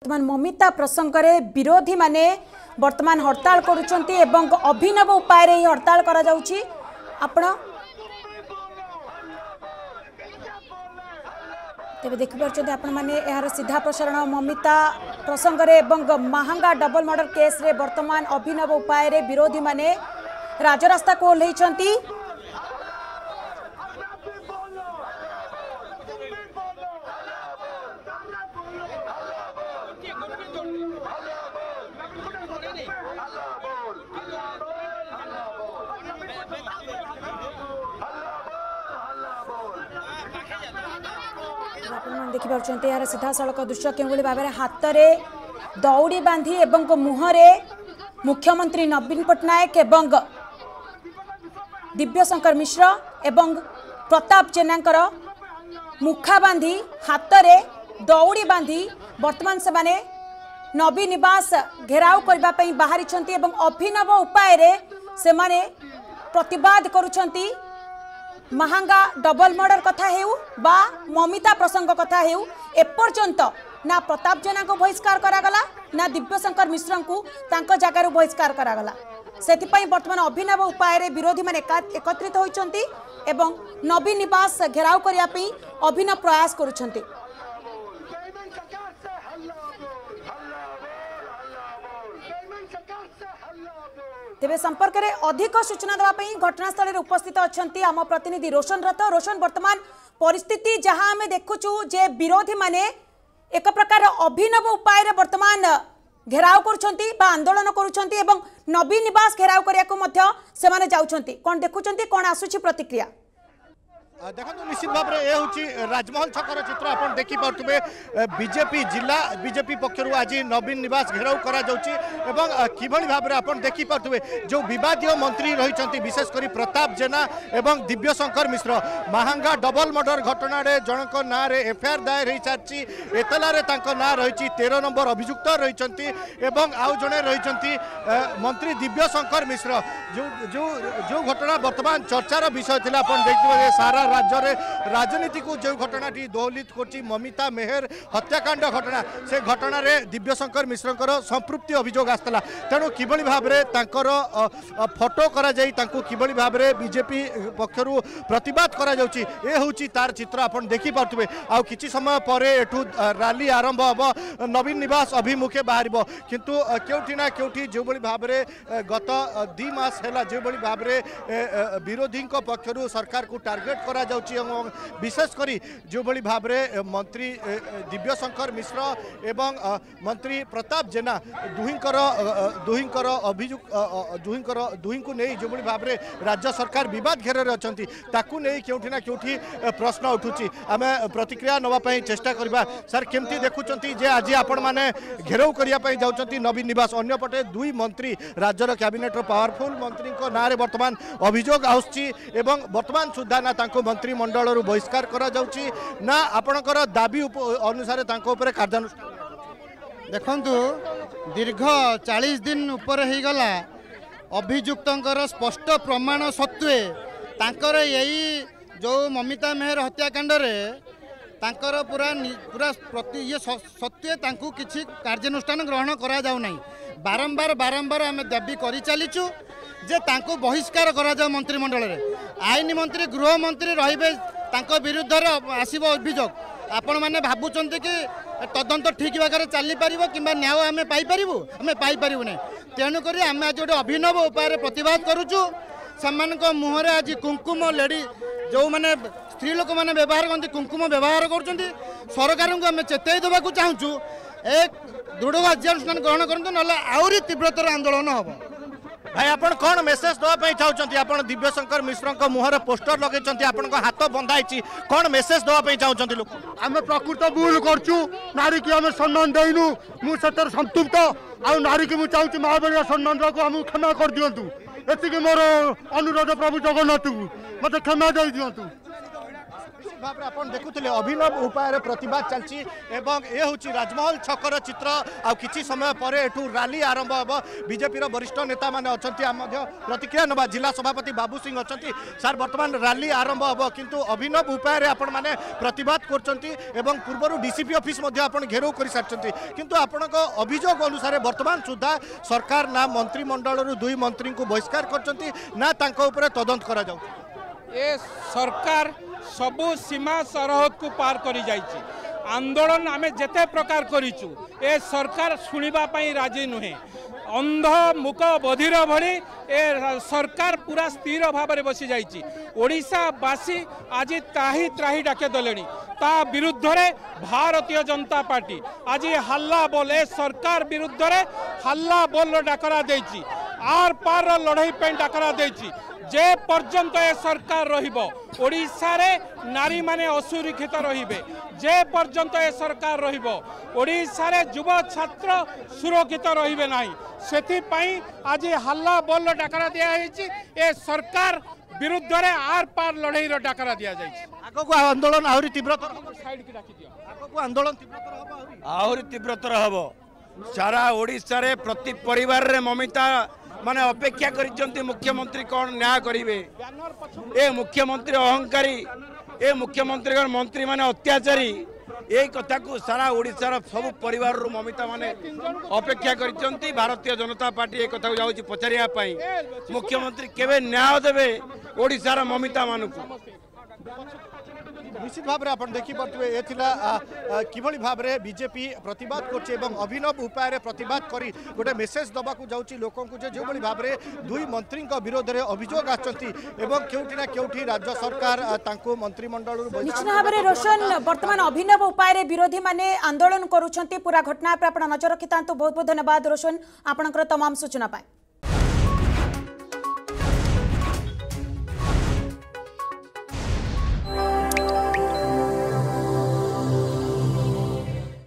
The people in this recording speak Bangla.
ବର୍ତ୍ତମାନ ମମିତା ପ୍ରସଙ୍ଗରେ ବିରୋଧୀମାନେ ବର୍ତ୍ତମାନ ହଡ଼ତାଳ କରୁଛନ୍ତି ଏବଂ ଅଭିନବ ଉପାୟରେ ଏହି ହଡ଼ତାଳ କରାଯାଉଛି ଆପଣ ତେବେ ଦେଖିପାରୁଛନ୍ତି ଆପଣମାନେ ଏହାର ସିଧା ପ୍ରସାରଣ ମମିତା ପ୍ରସଙ୍ଗରେ ଏବଂ ମାହାଙ୍ଗା ଡବଲ ମର୍ଡର କେସ୍ରେ ବର୍ତ୍ତମାନ ଅଭିନବ ଉପାୟରେ ବିରୋଧୀମାନେ ରାଜରାସ୍ତାକୁ ଓହ୍ଲାଇଛନ୍ତି ଆପଣମାନେ ଦେଖିପାରୁଛନ୍ତି ଏହାର ସିଧାସଳଖ ଦୃଶ୍ୟ କେଉଁଭଳି ଭାବରେ ହାତରେ ଦଉଡ଼ି ବାନ୍ଧି ଏବଂ ମୁହଁରେ ମୁଖ୍ୟମନ୍ତ୍ରୀ ନବୀନ ପଟ୍ଟନାୟକ ଏବଂ ଦିବ୍ୟଶଙ୍କର ମିଶ୍ର ଏବଂ ପ୍ରତାପ ଜେନାଙ୍କର ମୁଖା ବାନ୍ଧି ହାତରେ ଦଉଡ଼ି ବାନ୍ଧି ବର୍ତ୍ତମାନ ସେମାନେ ନବୀ ନିବାସ ଘେରାଉ କରିବା ପାଇଁ ବାହାରିଛନ୍ତି ଏବଂ ଅଭିନବ ଉପାୟରେ ସେମାନେ ପ୍ରତିବାଦ କରୁଛନ୍ତି ମାହାଙ୍ଗା ଡବଲ ମର୍ଡର କଥା ହେଉ ବା ମମିତା ପ୍ରସଙ୍ଗ କଥା ହେଉ ଏପର୍ଯ୍ୟନ୍ତ ନା ପ୍ରତାପ ଜେନାଙ୍କୁ ବହିଷ୍କାର କରାଗଲା ନା ଦିବ୍ୟଶଙ୍କର ମିଶ୍ରଙ୍କୁ ତାଙ୍କ ଜାଗାରୁ ବହିଷ୍କାର କରାଗଲା ସେଥିପାଇଁ ବର୍ତ୍ତମାନ ଅଭିନବ ଉପାୟରେ ବିରୋଧୀମାନେ ଏକତ୍ରିତ ହୋଇଛନ୍ତି ଏବଂ ନବୀନ ନିବାସ ଘେରାଉ କରିବା ପାଇଁ ଅଭିନବ ପ୍ରୟାସ କରୁଛନ୍ତି তেবে সম্পর্কে অধিক সূচনা দেওয়া ঘটনাস্থলের উপস্থিত অনেক আম প্রতিনিধি রোশন রথ রোশন বর্তমান পরিস্থিতি যা আমি দেখুছু যে বিরোধী মানে এক প্রকার অভিনব উপায়ে বর্তমান ঘেরাও করছেন বা আন্দোলন করছেন এবং নবীন নিবাস ঘেরাও করা সে যাচ্ছেন কোণ দেখুছেন কোণ আসুচি প্রতিক্রিয়া ଦେଖନ୍ତୁ ନିଶ୍ଚିତ ଭାବରେ ଏ ହେଉଛି ରାଜମହଲ ଛକର ଚିତ୍ର ଆପଣ ଦେଖିପାରୁଥିବେ ବିଜେପି ଜିଲ୍ଲା ବିଜେପି ପକ୍ଷରୁ ଆଜି ନବୀନ ନିବାସ ଘେରାଉ କରାଯାଉଛି ଏବଂ କିଭଳି ଭାବରେ ଆପଣ ଦେଖିପାରୁଥିବେ ଯେଉଁ ବିବାଦୀୟ ମନ୍ତ୍ରୀ ରହିଛନ୍ତି ବିଶେଷ କରି ପ୍ରତାପ ଜେନା ଏବଂ ଦିବ୍ୟଶଙ୍କର ମିଶ୍ର ମାହାଙ୍ଗା ଡବଲ ମର୍ଡର ଘଟଣାରେ ଜଣଙ୍କ ନାଁରେ ଏଫଆଇଆର୍ ଦାୟର ହୋଇସାରିଛି ଏତଲାରେ ତାଙ୍କ ନାଁ ରହିଛି ତେର ନମ୍ବର ଅଭିଯୁକ୍ତ ରହିଛନ୍ତି ଏବଂ ଆଉ ଜଣେ ରହିଛନ୍ତି ମନ୍ତ୍ରୀ ଦିବ୍ୟଶଙ୍କର ମିଶ୍ର ଯେଉଁ ଯେଉଁ ଯେଉଁ ଘଟଣା ବର୍ତ୍ତମାନ ଚର୍ଚ୍ଚାର ବିଷୟ ଥିଲା ଆପଣ ଦେଖିଥିବେ ସାରା রাজ্যের রাজনীতি যে ঘটনাটি দোহলিত করছে মমিতা মেহের হত্যাকাণ্ড ঘটনা সে ঘটনার দিব্যশঙ্কর মিশ্রঙ্কর সম্পৃক্তি অভিযোগ আসলা তেমন কিভাবে ভাবে তাঁর ফটো করা যাই তাঁকু কিভাবে ভাবে বিজেপি পক্ষর প্রতবাদ করা যাচ্ছে এ হচ্ছে তার চিত্র আপনার দেখিপারে আছে সময় পরে এঠু রালি আরম্ভ হব নবীন নিবাস অভিমুখে বাহার কিন্তু কেউটি না কেউটি যেভাবে ভাবে গত দুই মাস হল যেভাবে ভাবে বিরোধী পক্ষর সরকার টার্গেট করা विशेषकरी जोभी भावे मन्त्री दिव्य शङ्कर मिश्र एवं मन्त्री प्रताप जेना दुईको अभियुक्त दुही दुही भाव सरकार बिवाद घेरा अनि तौटि न केही प्रश्न उठुन्छ आमे प्रतिक्रिया नै चेष्टा सार केम देखुन्छ आज आप घेराउँ जान्छ नवीन नस अन्यपटे दुई मन्त्री राज्य क्याबिनेट्र पावरफुल मन्त्री नाँडे बर्तन अभियोग आसु बर्तन सुधाना ମନ୍ତ୍ରିମଣ୍ଡଳରୁ ବହିଷ୍କାର କରାଯାଉଛି ନା ଆପଣଙ୍କର ଦାବି ଅନୁସାରେ ତାଙ୍କ ଉପରେ କାର୍ଯ୍ୟାନୁଷ୍ଠାନ ଦେଖନ୍ତୁ ଦୀର୍ଘ ଚାଳିଶ ଦିନ ଉପରେ ହେଇଗଲା ଅଭିଯୁକ୍ତଙ୍କର ସ୍ପଷ୍ଟ ପ୍ରମାଣ ସତ୍ତ୍ୱେ ତାଙ୍କର ଏଇ ଯେଉଁ ମମିତା ମେହେର ହତ୍ୟାକାଣ୍ଡରେ ତାଙ୍କର ପୁରା ପୁରା ପ୍ରତି ଇଏ ସତ୍ତ୍ୱେ ତାଙ୍କୁ କିଛି କାର୍ଯ୍ୟାନୁଷ୍ଠାନ ଗ୍ରହଣ କରାଯାଉନାହିଁ ବାରମ୍ବାର ବାରମ୍ବାର ଆମେ ଦାବି କରିଚାଲିଛୁ ଯେ ତାଙ୍କୁ ବହିଷ୍କାର କରାଯାଉ ମନ୍ତ୍ରିମଣ୍ଡଳରେ ଆଇନ ମନ୍ତ୍ରୀ ଗୃହମନ୍ତ୍ରୀ ରହିବେ ତାଙ୍କ ବିରୁଦ୍ଧରେ ଆସିବ ଅଭିଯୋଗ ଆପଣମାନେ ଭାବୁଛନ୍ତି କି ତଦନ୍ତ ଠିକ୍ ଭାବରେ ଚାଲିପାରିବ କିମ୍ବା ନ୍ୟାୟ ଆମେ ପାଇପାରିବୁ ଆମେ ପାରିବୁ ନାହିଁ ତେଣୁକରି ଆମେ ଆଜି ଗୋଟେ ଅଭିନବ ଉପାୟରେ ପ୍ରତିବାଦ କରୁଛୁ ସେମାନଙ୍କ ମୁହଁରେ ଆଜି କୁଙ୍କୁମ ଲେଡ଼ି ଯେଉଁମାନେ ସ୍ତ୍ରୀ ଲୋକମାନେ ବ୍ୟବହାର କରନ୍ତି କୁଙ୍କୁମ ବ୍ୟବହାର କରୁଛନ୍ତି ସରକାରଙ୍କୁ ଆମେ ଚେତାଇ ଦେବାକୁ ଚାହୁଁଛୁ ଏ ଦୃଢ଼ କାର୍ଯ୍ୟାନୁଷ୍ଠାନ ଗ୍ରହଣ କରନ୍ତୁ ନହେଲେ ଆହୁରି ତୀବ୍ରତର ଆନ୍ଦୋଳନ ହେବ ভাই আপন কোন মেসেজ দেওয়া পাই চাহুচন্তি আপন দিব্যশঙ্কর মিশ্রଙ୍କ মুহরে পোস্টার লগাইচন্তি আপনଙ୍କ হাত বন্ধা হইছি কোন মেসেজ দেওয়া পাই চাহুচন্তি লোক আমি প্রকৃত ভুল করছু নারী কি আমি সম্মান দেইনু মু সেতর সন্তুপ্ত আউ নারী কি মু চাহুচি মা বেড়িয়া সম্মান রাখু আমি ক্ষমা কর দিয়ন্তু এতিকি মোর অনুরোধ প্রভু জগন্নাথ মতে ক্ষমা দেই দিয়ন্তু ନିଶ୍ଚିତ ଭାବରେ ଆପଣ ଦେଖୁଥିଲେ ଅଭିନବ ଉପାୟରେ ପ୍ରତିବାଦ ଚାଲିଛି ଏବଂ ଏ ହେଉଛି ରାଜମହଲ ଛକର ଚିତ୍ର ଆଉ କିଛି ସମୟ ପରେ ଏଠୁ ରାଲି ଆରମ୍ଭ ହେବ ବିଜେପିର ବରିଷ୍ଠ ନେତାମାନେ ଅଛନ୍ତି ଆମେ ମଧ୍ୟ ପ୍ରତିକ୍ରିୟା ନେବା ଜିଲ୍ଲା ସଭାପତି ବାବୁ ସିଂ ଅଛନ୍ତି ସାର୍ ବର୍ତ୍ତମାନ ରାଲି ଆରମ୍ଭ ହେବ କିନ୍ତୁ ଅଭିନବ ଉପାୟରେ ଆପଣମାନେ ପ୍ରତିବାଦ କରୁଛନ୍ତି ଏବଂ ପୂର୍ବରୁ ଡିସିପି ଅଫିସ୍ ମଧ୍ୟ ଆପଣ ଘେରାଉ କରିସାରିଛନ୍ତି କିନ୍ତୁ ଆପଣଙ୍କ ଅଭିଯୋଗ ଅନୁସାରେ ବର୍ତ୍ତମାନ ସୁଦ୍ଧା ସରକାର ନା ମନ୍ତ୍ରିମଣ୍ଡଳରୁ ଦୁଇ ମନ୍ତ୍ରୀଙ୍କୁ ବହିଷ୍କାର କରିଛନ୍ତି ନା ତାଙ୍କ ଉପରେ ତଦନ୍ତ କରାଯାଉଛି ଏ ସରକାର সবু সীমা সরহদকু পার করে যাই আন্দোলন আমি যেতে প্রকার করছু এ সরকার শুণবা রাজি নুহে অন্ধ মুক বধির ভি এ সরকার পুরা স্থির ভাবে বসি যাই ওড়শাবাসী আজ তাহি ত্রাহি ডাকে ডাকেদেলে তা বিরুদ্ধে ভারতীয় জনতা পার্টি আজ হাল্লা বোল এ সরকার বিরুদ্ধে হাল্লা বোল ডাকরা দিয়েছি আর পার লড়াই পাই ডাকরা দিয়েছি যে পর্যন্ত এ সরকার রহব ওড়শার নারী মানে অসুরক্ষিত রহবে যে পর্যন্ত এ সরকার রহব ওড়শার যুব ছাত্র সুরক্ষিত রহবে না সেপাই আজ হাল্লা বল্ল ডাকরা দিয়া হয়েছে এ সরকার বিরুদ্ধে আর পার লড়াইর ডাকরা দিয়া যাই আগকু আন্দোলন আহরি তীব্রতর সাইডকে ডাকি দিও আন্দোলন আহরি তীব্রতর হব সারা ওড়শার প্রতি পরিবারের মমিতা মানে অপেক্ষা করছেন মুখ্যমন্ত্রী କ'ଣ ন্যায় করবে এ মুখ্যমন্ত্রী অহংকারী এ মুখ্যমন্ত্রী মন্ত্রী মানে অত্যাচারী এই কথাকু সারা ওড়িশার সব পরিবার মমিতা মানে অপেক্ষা করছেন ভারতীয় জনতা পার্টি এই কথা যাচ্ছি পচারা মুখ্যমন্ত্রী কেবে ন্যায় দেবে ওড়িশার মমিতা মানুষ নিশ্চিত ভাবে আপনার দেখিপারে এ কিভাবে ভাবে বিজেপি প্রতবাদ করছে এবং অভিনব উপায়ে প্রতবাদ করে গোটে মেসেজ দেওয়া যাচ্ছি লোক যেভাবে ভাবে দুই মন্ত্রী বিরোধে অভিযোগ আসছেন এবং কেউটি না কেউটি রাজ্য সরকার তাঁকু মন্ত্রিমণ্ডল নিশ্চিত ভাবে রোশন বর্তমান অভিনব উপায়ে বিরোধী মানে আন্দোলন করুছেন পুরা ঘটনা আপনার নজর রক্ষি বহুত বহুত ধন্যবাদ রোশন আপনার তমাম সূচনা পায়